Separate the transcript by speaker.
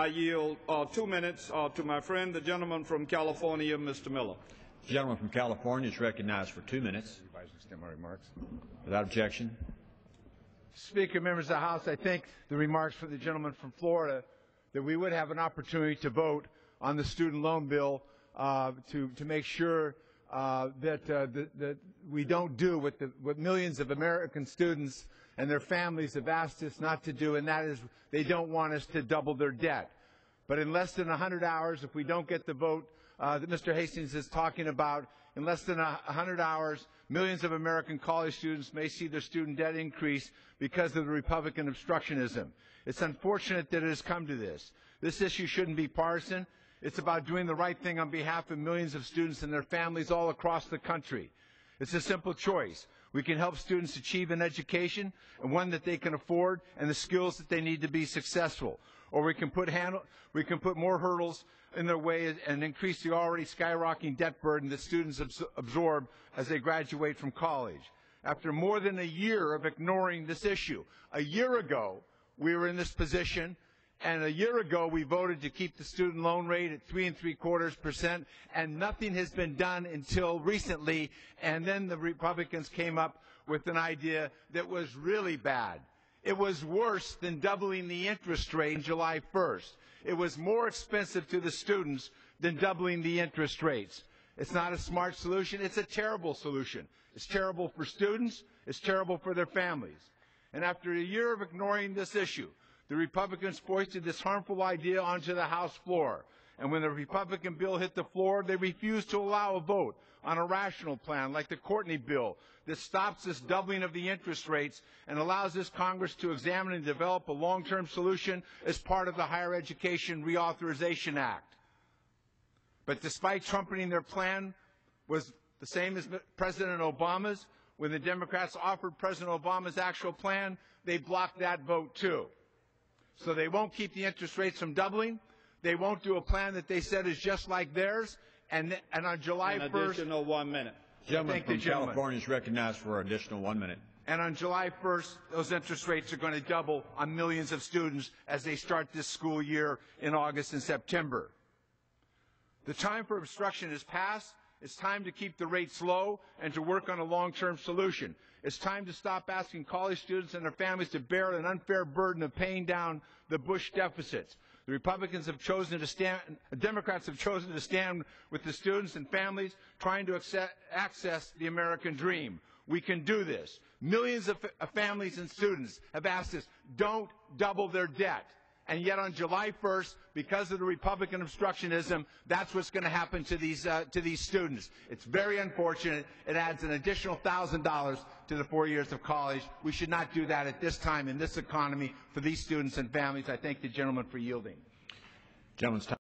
Speaker 1: I yield uh, two minutes uh, to my friend, the gentleman from California, Mr. Miller.
Speaker 2: The gentleman from California is recognized for two minutes.
Speaker 3: Extend my remarks.
Speaker 2: Without objection.
Speaker 3: Speaker, members of the House, I think the remarks from the gentleman from Florida that we would have an opportunity to vote on the student loan bill uh, to, to make sure uh, that, uh, that, that we don't do what, the, what millions of American students and their families have asked us not to do, and that is they don't want us to double their debt. But in less than 100 hours, if we don't get the vote uh, that Mr. Hastings is talking about, in less than 100 hours, millions of American college students may see their student debt increase because of the Republican obstructionism. It's unfortunate that it has come to this. This issue shouldn't be partisan. It's about doing the right thing on behalf of millions of students and their families all across the country. It's a simple choice. We can help students achieve an education and one that they can afford and the skills that they need to be successful. Or we can put, handle, we can put more hurdles in their way and increase the already skyrocketing debt burden that students absorb as they graduate from college. After more than a year of ignoring this issue, a year ago we were in this position and a year ago, we voted to keep the student loan rate at three and three quarters percent, and nothing has been done until recently. And then the Republicans came up with an idea that was really bad. It was worse than doubling the interest rate in July 1st. It was more expensive to the students than doubling the interest rates. It's not a smart solution. It's a terrible solution. It's terrible for students. It's terrible for their families. And after a year of ignoring this issue, the Republicans foisted this harmful idea onto the House floor. And when the Republican bill hit the floor, they refused to allow a vote on a rational plan like the Courtney bill that stops this doubling of the interest rates and allows this Congress to examine and develop a long-term solution as part of the Higher Education Reauthorization Act. But despite trumpeting their plan was the same as President Obama's, when the Democrats offered President Obama's actual plan, they blocked that vote too. So they won't keep the interest rates from doubling. They won't do a plan that they said is just like theirs. And, and on July
Speaker 1: An
Speaker 3: 1st.
Speaker 1: additional one minute.
Speaker 2: Gentleman
Speaker 3: Thank
Speaker 2: from
Speaker 3: the gentleman.
Speaker 2: California is recognized for an additional one minute.
Speaker 3: And on July 1st, those interest rates are going to double on millions of students as they start this school year in August and September. The time for obstruction is past. It's time to keep the rates low and to work on a long-term solution. It's time to stop asking college students and their families to bear an unfair burden of paying down the Bush deficits. The Republicans have chosen to stand, Democrats have chosen to stand with the students and families trying to access the American dream. We can do this. Millions of families and students have asked us, don't double their debt. And yet on July 1st, because of the Republican obstructionism, that's what's going to happen to these, uh, to these students. It's very unfortunate. It adds an additional $1,000 to the four years of college. We should not do that at this time in this economy for these students and families. I thank the gentleman for yielding.
Speaker 2: Time.